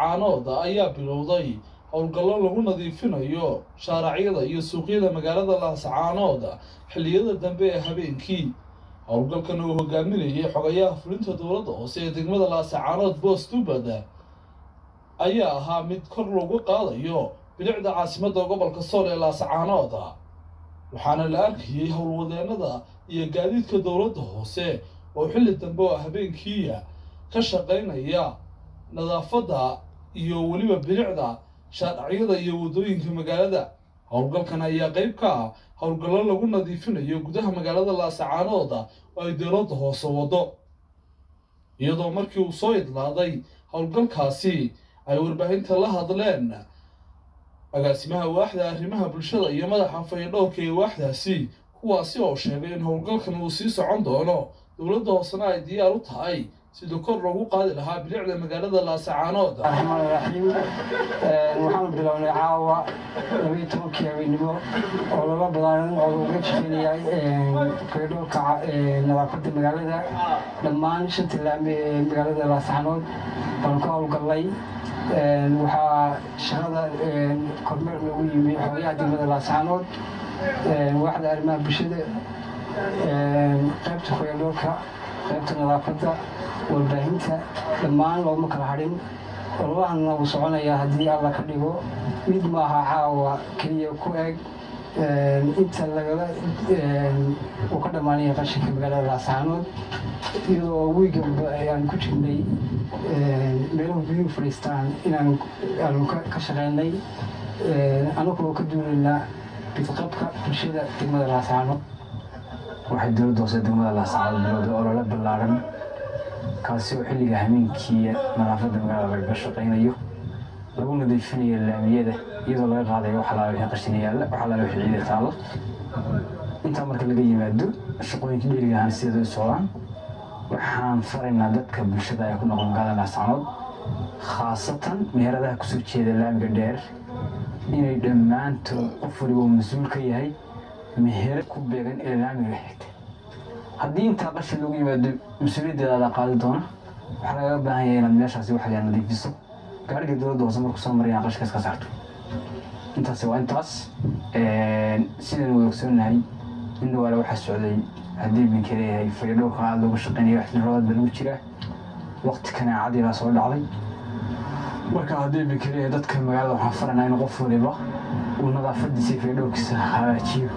caanooda ayaa bilowday howlgallo lagu nadiifinayo shaaracyada iyo suuqyada magaalada laascaanood xilliyada dambe ee habeenkii howlgalkan uu hogaaminayay xogayaha fulinta dowladda hoose ee degmada laascaanood boos dubad ayaa ahaa mid kor lagu qaadayo bilicda caasimadda gobolka sool ee laascaanood waxaana la arkayay howlwadeenada iyo gaadiidka dowladda hoose oo xilli dambe oo habeenkiiya ka shaqaynaya nadaafadda iyo weliba bilicda shaadhacyada iyo waddooyinka magaalada. Howlgalkan ayaa qayb ka ah howlgallo lagu nadiifinayo gudaha magaalada laasacaanood oo ay dowladda hoose waddo. Iyadoo markii uu soo idlaaday howlgalkaasi ay warbaahinta la hadleen agaasimaha waaxda arrimaha bulshada iyo madaxa fayadhowrka ee waaxdaasi kuwaasi oo sheegay in howlgalkan uu sii socon doono. Dowladda hoosena ay diyaar u tahay sida kor loogu qaadi lahaa bilicda magaalada laasacaanood raxmaan raxiim waxaanu bilownay caawa labaiyo tobankii habeenimo oo lala badaanan oo looga shaqeynayay faydhoolka nadaafadda magaalada. Dhammaan shanta laami ee magaalada laasacaanood baanu ka howlgallay. Waxaa shaqada kormeer loogu yimi xogayaha degmada laasacaanood waaxda arrimaha bulshada qaybta faydhoolka qaybta nadaafadda warbaahinta dhammaan looma kala hadhin. Ololahana wuu soconayaa haddii alla ka dhigo mid maaha caawa keliya ku eg inta lagala uu ka dhammaanaya qashinka magaalada laasacaanood iyadoo wiiganba ayaan ku jirnay meelahu biyuhu fadhiistaan inaan aanu ka shaqeynay anagoo ka duulaynaa bidqabka bulshada degmada laasacaanood waxay dowladda hoose degmada laasacaanood bilowday olole ballaaran. Kaasi oo xilliga hameenkii nadaafadda magaalada lagaga shaqaynayo lagu nadiifinayo laamiyada iyadoo laga qaadayo wax alaala wixii qashin yaalla wax alaala wixii ciida taalo. Intaa marka laga yimaado shaqooyinkii dheeriga ahaan sideeda u socdaan waxaan faraynaa dadka bulshada ay ku noqon magaalada laascaanood khaasatan meheradaha ku soo jeeda laamiga dheer inay dhammaantood qof waliba uu mas'uul ka yahay meher ku beegan ee laamiga xigta haddii intaa qashin lagu yimaado mas'uuliyaddeeda adaa qaadi doona waxaa lagaga baahan yahay inaad meeshaasi waxyaa nadiifiso. Gaariga dowladda hoose markuu soo marayaan qashkaas ka saarto. Intaasi waa intaas. Sidaan wada ogsoonahay in dhawaale waxaa socday haddii binka leeyahay fayadhowrka aada looga shaqeynaya xilli roobaad baa lagu jiraa. Waqti kanaacadiibaa soo dhacday marka binka leeyahay dadka magaalada waxaan faranaa in qof waliba uu nadaafadiisa iyo hagaajiyo